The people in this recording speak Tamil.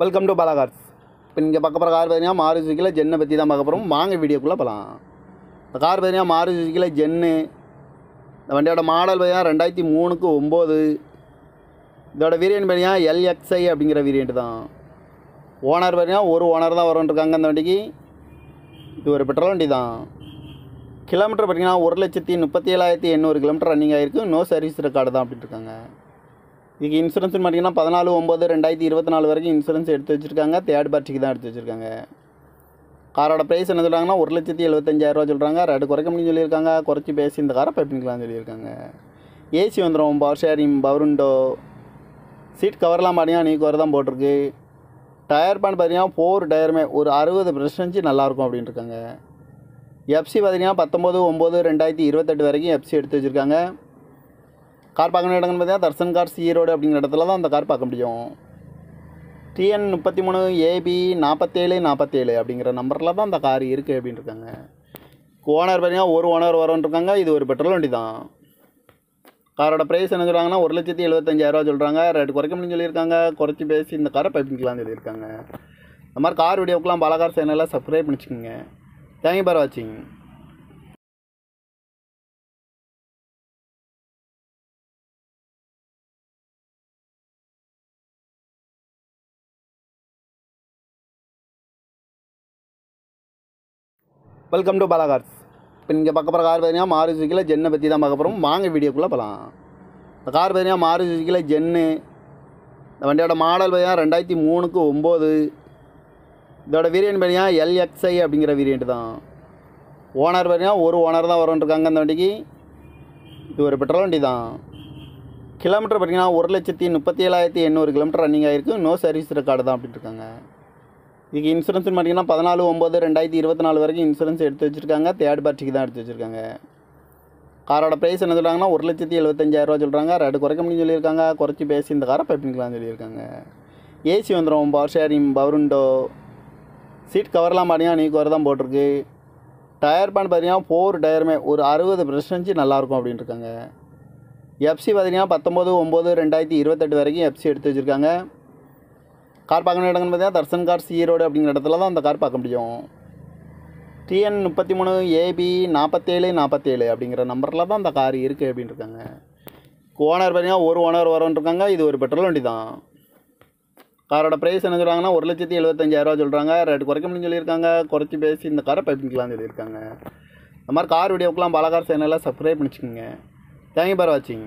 வெல்கம் டு பாலாகார்ஸ் இப்போ நீங்கள் பார்க்க போகிற கார் பார்த்தீங்கன்னா மாறு சுக்கியில் ஜென்னை பற்றி தான் பார்க்க போகிறோம் வாங்க வீடியோக்குள்ளே போகலாம் இந்த கார் பார்த்தீங்கன்னா மாறு சுக்கியில் ஜென்னு இந்த வண்டியோட மாடல் பார்த்தீங்கன்னா ரெண்டாயிரத்தி மூணுக்கு ஒம்பது. இதோட வேரியன்ட் பார்த்தீங்கன்னா எல்எக்ஸ்ஐ அப்படிங்கிற வேரியன்ட் தான். ஓனர் பார்த்தீங்கன்னா ஒரு ஓனர் தான் வரும்னு இருக்காங்க அந்த வண்டிக்கு. இது ஒரு பெட்ரோல் வண்டி தான். கிலோமீட்டர் பார்த்தீங்கன்னா ஒரு லட்சத்தி முப்பத்தி ஏழாயிரத்தி எண்ணூறு கிலோமீட்டர் ரன்னிங் ஆகிருக்கு நோ சர்வீஸ் ரெக்கார்டு தான் அப்படின்ட்டு இருக்காங்க. இதுக்கு இன்சூரன்ஸ்னு பார்த்தீங்கன்னா பதினாலு ஒம்பது ரெண்டாயிரத்தி இருபத்தி நாலு வரைக்கும் இன்சூரன்ஸ் எடுத்து வச்சுருக்காங்க. தேர்ட் பார்ட்டிக்கு தான் எடுத்து வச்சுருக்காங்க. காரோட ப்ரைஸ் என்ன சொல்கிறாங்கன்னா ஒரு லட்சத்தி எழுபத்தஞ்சாயிரரூவா சொல்கிறாங்க ரெண்டு குறைக்க முடியும் சொல்லியிருக்காங்க. குறைச்சி பேசி இந்த காரை பைப்பிங்கலாம் சொல்லியிருக்காங்க. ஏசி வந்துடும் பவர் ஷேரிங் பவருண்டோ சீட் கவர்லாம் பார்த்தீங்கன்னா நீ கவர் தான் போட்டிருக்கு. டயர் பேன் பார்த்தீங்கன்னா ஃபோர் டயருமே ஒரு அறுபது பர்சன்டேஜ் நல்லாயிருக்கும் அப்படின்னு இருக்காங்க. எஃப்சி பார்த்தீங்கன்னா பத்தொம்போது ஒம்பது ரெண்டாயிரத்தி இருபத்தெட்டு வரைக்கும் எஃப்சி எடுத்து வச்சுருக்காங்க. கார் பார்க்கணும் வேண்டிய பார்த்தீங்கன்னா தர்சன் கார்ஸ் ஈரோடு அப்படிங்கிற இடத்துல தான் அந்த கார் பார்க்க முடியும். டிஎன் முப்பத்தி மூணு ஏபி நாற்பத்தேழு நாற்பத்தேழு அப்படிங்கிற நம்பரில் தான் அந்த கார் இருக்குது அப்படின்னு இருக்காங்க ஓனர் பார்த்தீங்கன்னா ஒரு ஓனர் வரோன்னு இருக்காங்க இது ஒரு பெட்ரோல் வண்டி தான் காரோட ப்ரைஸ் என்ன சொல்கிறாங்கன்னா ஒரு லட்சத்தி எழுபத்தஞ்சாயிரரூவா சொல்கிறாங்க ரேட்டு குறைக்க முடியும்னு சொல்லியிருக்காங்க. குறைச்சி பேசி இந்த காரை பைப்பிங்கலாம் சொல்லியிருக்காங்க இந்த மாதிரி கார் வீடியோக்கெலாம் பாலகார் சேனலில் சப்ஸ்கிரைப் பண்ணிச்சுக்கோங்க. தேங்க்யூ பார் வாட்சிங் வெல்கம் டு பாலாகார்ஸ் இப்போ நீங்கள் பார்க்க போகிற கார் பார்த்தீங்கன்னா மாறு சுக்கியில் ஜென்னை பற்றி தான் பார்க்க போகிறோம் வாங்க வீடியோக்குள்ளே போகலாம் இந்த கார் பார்த்தீங்கன்னா மாறு சுக்கியில் ஜென்னு இந்த வண்டியோட மாடல் பார்த்தீங்கன்னா ரெண்டாயிரத்தி மூணுக்கு ஒம்பது. இதோட வேரியன்ட் பார்த்தீங்கன்னா எல்எக்ஸ்ஐ அப்படிங்கிற வேரியன்ட் தான். ஓனர் பார்த்தீங்கன்னா ஒரு ஓனர் தான் வரும்னு அந்த வண்டிக்கு. இது ஒரு பெட்ரோல் வண்டி தான். கிலோமீட்டர் பார்த்தீங்கன்னா ஒரு லட்சத்தி முப்பத்தி ஏழாயிரத்தி எண்ணூறு கிலோமீட்டர் ரன்னிங் ஆகிருக்கு நோ சர்வீஸ் ரெக்கார்டு தான் அப்படின்ட்டு இருக்காங்க. இதுக்கு இன்சூரன்ஸ்னு பார்த்தீங்கன்னா பதினாலு ஒம்பது ரெண்டாயிரத்தி இருபத்தி நாலு வரைக்கும் இன்சூரன்ஸ் எடுத்து வச்சுருக்காங்க. தேர்ட் பார்ட்டிக்கு தான் எடுத்து வச்சுருக்காங்க. காரோட ப்ரைஸ் என்ன சொல்கிறாங்கன்னா ஒரு லட்சத்தி எழுபத்தஞ்சாயிரரூவா சொல்கிறாங்க ரேட்டு குறைக்க முடியும்னு சொல்லியிருக்காங்க. குறைச்சி பேசி இந்த காரை பைப்பிங்கலாம் சொல்லியிருக்காங்க. ஏசி வந்துடும் power sharing power window seat கவர்லாம் பார்த்தீங்கன்னா நீ கவர் தான் போட்டிருக்கு. டயர் பேன் பார்த்தீங்கன்னா ஃபோர் டயருமே ஒரு அறுபது பர்சன்டேஜ் நல்லாயிருக்கும் அப்படின்னு இருக்காங்க. எஃப்சி பார்த்தீங்கன்னா பத்தொம்போது ஒம்பது ரெண்டாயிரத்தி இருபத்தெட்டு வரைக்கும் எஃப்சி எடுத்து வச்சுருக்காங்க. கார் பார்க்கணும் வேண்டிய இடங்கள்னு பார்த்தீங்கன்னா தர்சன் கார்ஸ் ஈரோடு அப்படிங்கிற இடத்துல தான் அந்த கார் பார்க்க முடியும். டிஎன் முப்பத்தி மூணு ஏபி நாற்பத்தேழு நாற்பத்தேழு அப்படிங்கிற நம்பரில் தான் அந்த கார் இருக்குது அப்படின்னு இருக்காங்க. ஓனர் பார்த்தீங்கன்னா ஒரு ஓனர் வரோன்னு இருக்காங்க இது ஒரு பெட்ரோல் வண்டி தான். காரோட ப்ரைஸ் என்ன சொல்கிறாங்கன்னா ஒரு லட்சத்தி எழுபத்தஞ்சாயிரரூவா சொல்கிறாங்க ரேட் குறைக்க முடியும்னு சொல்லியிருக்காங்க. குறைச்சி பேசி இந்த காரை பைப்பிங்கலாம்னு சொல்லியிருக்காங்க. இந்த மாதிரி கார் வீடியோக்கெலாம் பலகார் சேனலில் சப்ஸ்கிரைப் பண்ணிச்சுக்கோங்க. தேங்க்யூ பார் வாட்சிங்